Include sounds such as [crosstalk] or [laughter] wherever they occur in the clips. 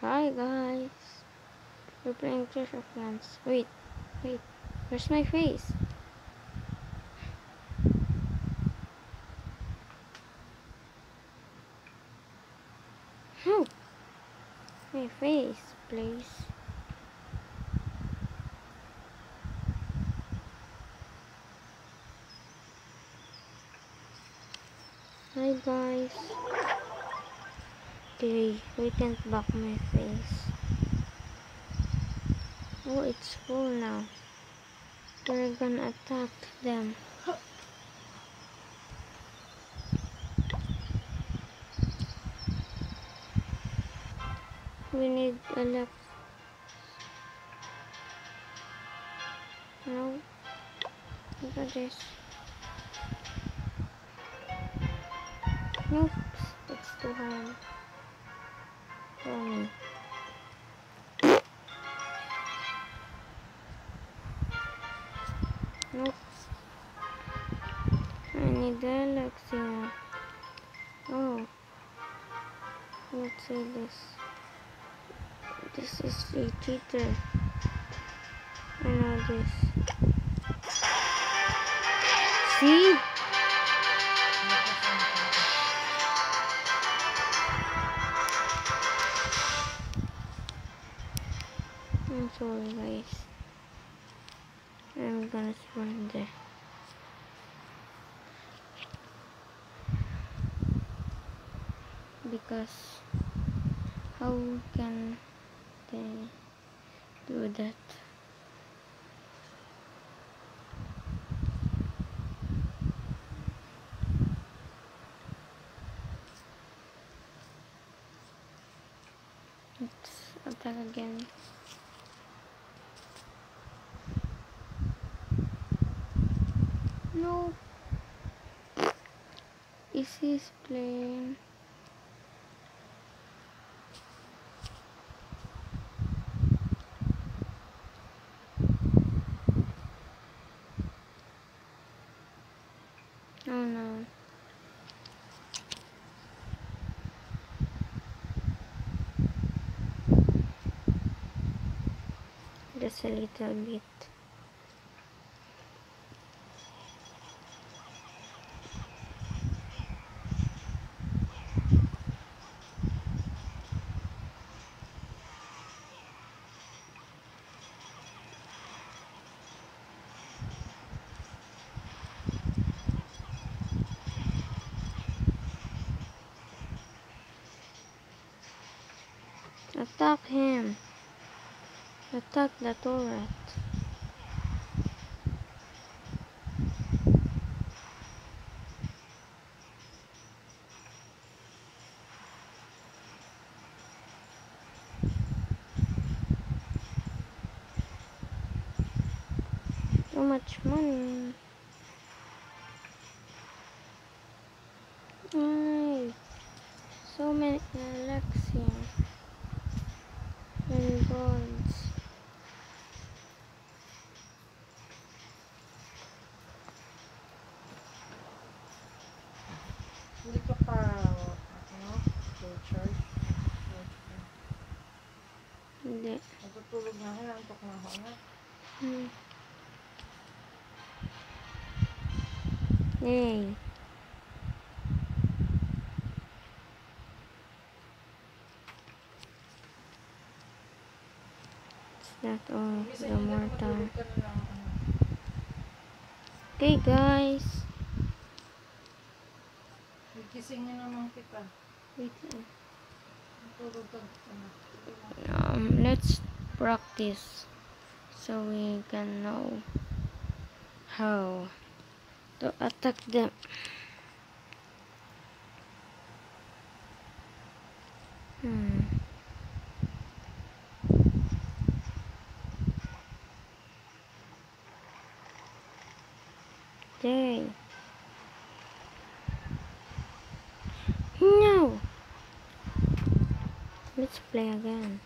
Hi guys. We're playing Clash of Clans. Wait, wait. Where's my face? Oh, my face, please. Hi guys. Okay, we can't block my face. Oh, it's full now. We're gonna attack them. We need a left. No. Look at this. Nope. It's too hard me. Nope. I need elixir. Oh. Let's see this. This is a cheater. I know this. See? Sorry guys. I'm gonna there. Because how can they do that? Let's attack again. No. Is he playing? Oh no. Just a little bit. Attack him. Attack the turret. So much money. Ay, so many elixir golds. Hindi ka pa, ano, full-charge. Hindi. Natutulog na ako, antok na ako na. Hmm. Yay. It's not all Minsan the hindi more ka time. Matulog ka na lang, ano. Okay guys. Gigisingin naman kita. Wait lang. Um, let's practice so we can know how to attack them. Hmm. Let's play again.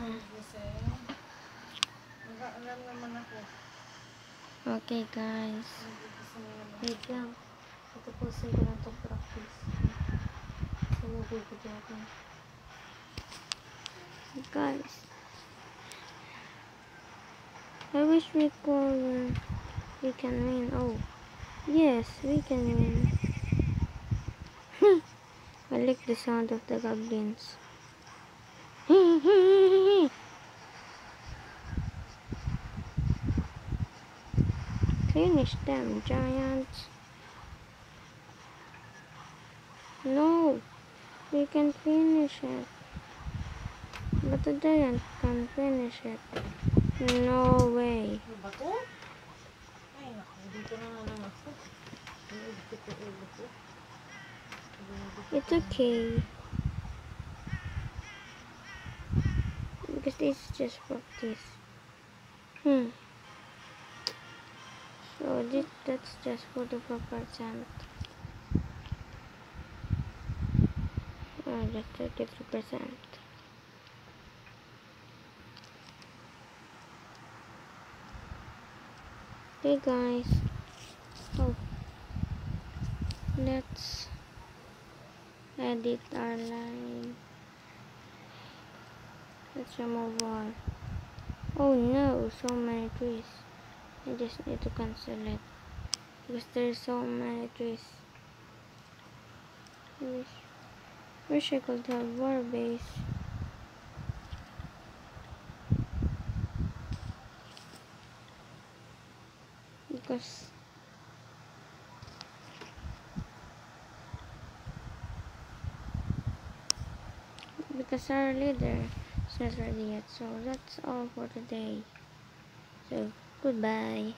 Ah. gising. Nag-aalam naman ako. Okay, guys. Wait lang. Tatapusin ko lang itong practice. So, magbibigyan ako. Guys. I wish we could... We can win. Oh. Yes, we can win. [laughs] I like the sound of the goblins. [laughs] Finish them, giants. No, we can finish it. But the giant can finish it. No way. It's okay. Because this is just practice. Hmm. So this that's just for the percent. Oh, thirty three percent. Hey guys. Oh. Let's edit our line. Let's remove all. Oh no, so many trees. I just need to cancel it. Because there's so many trees. Wish, wish I could have more base. Because because our leader is not ready yet. So that's all for today. So goodbye.